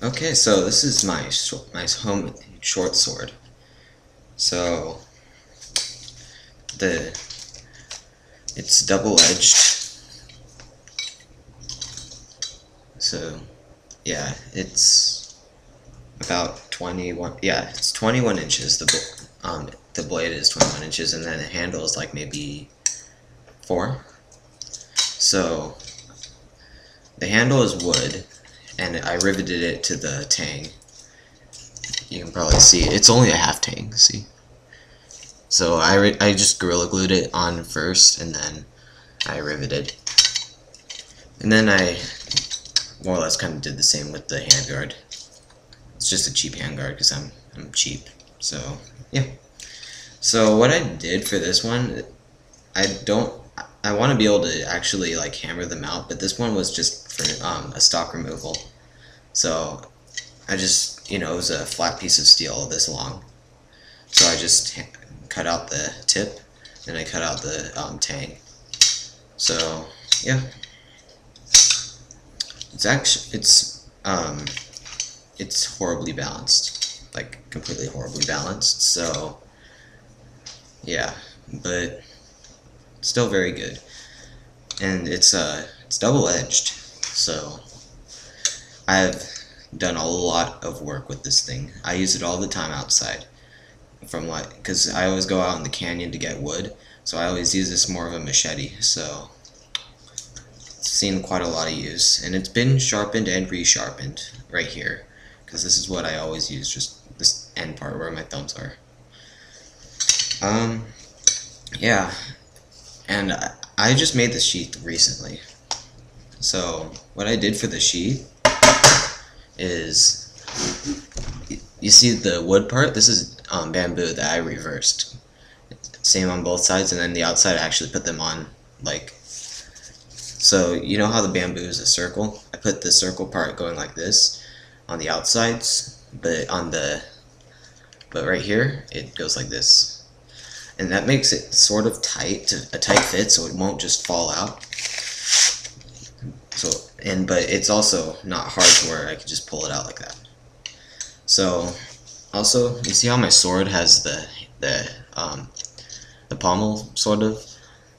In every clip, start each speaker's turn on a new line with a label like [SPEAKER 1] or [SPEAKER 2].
[SPEAKER 1] Okay, so this is my my home short sword. So the it's double edged. So yeah, it's about 21. Yeah, it's 21 inches. The um the blade is 21 inches, and then the handle is like maybe four. So the handle is wood, and I riveted it to the tang. You can probably see it. It's only a half tang, see? So I, I just Gorilla Glued it on first, and then I riveted. And then I more or less kind of did the same with the handguard. It's just a cheap handguard because I'm, I'm cheap. So, yeah. So what I did for this one, I don't I want to be able to actually like hammer them out, but this one was just for um, a stock removal. So I just, you know, it was a flat piece of steel this long. So I just cut out the tip, and I cut out the um, tang. So yeah, it's actually it's um, it's horribly balanced, like completely horribly balanced. So yeah, but still very good. And it's uh it's double edged, so I've done a lot of work with this thing. I use it all the time outside. From like, because I always go out in the canyon to get wood, so I always use this more of a machete. So it's seen quite a lot of use, and it's been sharpened and resharpened right here, because this is what I always use, just this end part where my thumbs are. Um, yeah, and I just made the sheath recently. So what I did for the sheath is, you see the wood part? This is um, bamboo that I reversed. Same on both sides, and then the outside I actually put them on, like, so you know how the bamboo is a circle? I put the circle part going like this on the outsides, but on the, but right here, it goes like this and that makes it sort of tight, a tight fit, so it won't just fall out. So, and but it's also not hard to where I can just pull it out like that. So, also, you see how my sword has the the um, the pommel sort of.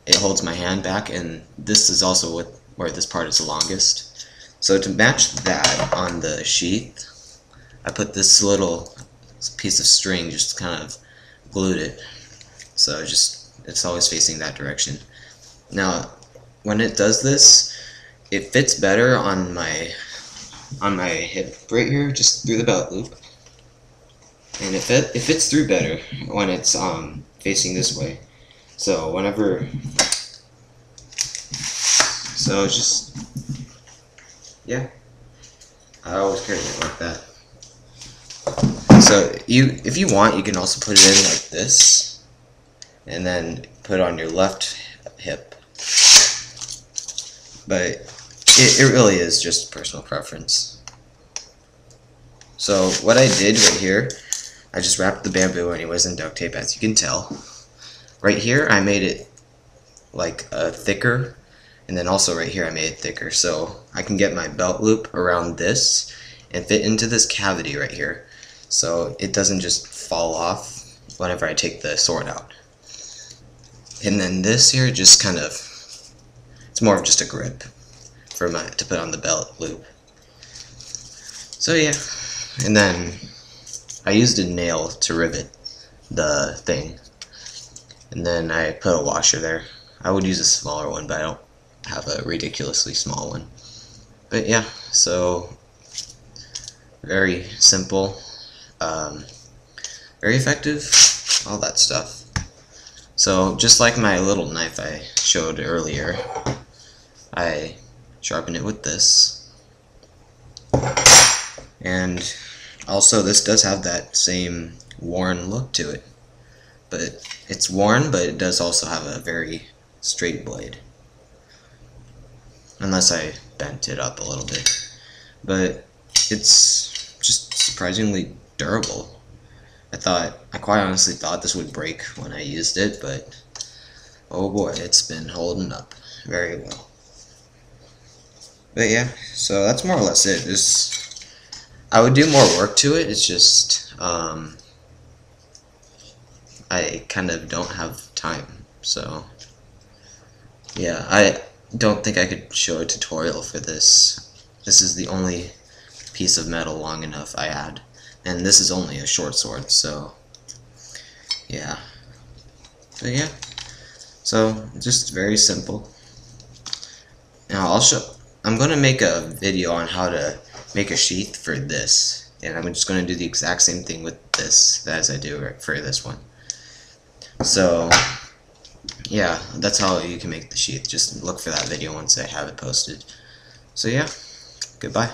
[SPEAKER 1] It holds my hand back, and this is also what where this part is the longest. So to match that on the sheath, I put this little piece of string, just kind of glued it so just it's always facing that direction. Now, when it does this, it fits better on my on my hip right here, just through the belt loop. And it, fit, it fits through better when it's um, facing this way. So whenever, so just, yeah, I always carry it like that. So you, if you want, you can also put it in like this and then put on your left hip. But it, it really is just personal preference. So what I did right here, I just wrapped the bamboo anyways in duct tape as you can tell. Right here I made it like uh, thicker and then also right here I made it thicker so I can get my belt loop around this and fit into this cavity right here so it doesn't just fall off whenever I take the sword out. And then this here just kind of, it's more of just a grip for my, to put on the belt loop. So yeah, and then I used a nail to rivet the thing. And then I put a washer there. I would use a smaller one, but I don't have a ridiculously small one. But yeah, so very simple, um, very effective, all that stuff. So just like my little knife I showed earlier, I sharpen it with this. And also this does have that same worn look to it. But it's worn, but it does also have a very straight blade. Unless I bent it up a little bit. But it's just surprisingly durable. I thought, I quite honestly thought this would break when I used it, but oh boy, it's been holding up very well. But yeah, so that's more or less it. There's I would do more work to it. It's just um, I kind of don't have time. So yeah, I don't think I could show a tutorial for this. This is the only piece of metal long enough I had. And this is only a short sword, so yeah. So yeah. So just very simple. Now I'll show I'm gonna make a video on how to make a sheath for this. And I'm just gonna do the exact same thing with this as I do for this one. So yeah, that's how you can make the sheath. Just look for that video once I have it posted. So yeah, goodbye.